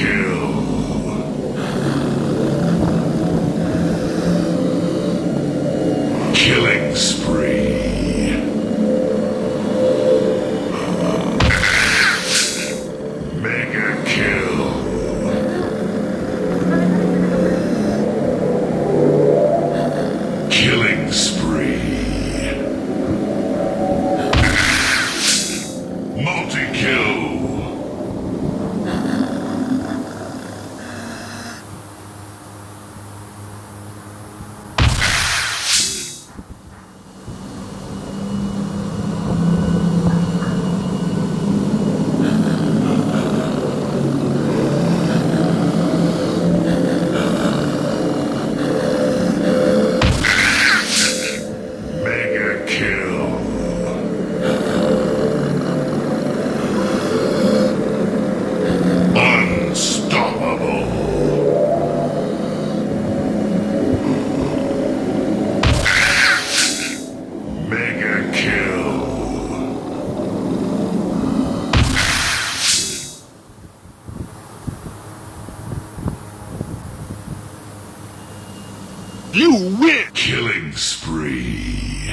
kill. Killing spree. Killing spree. You win! Killing spree.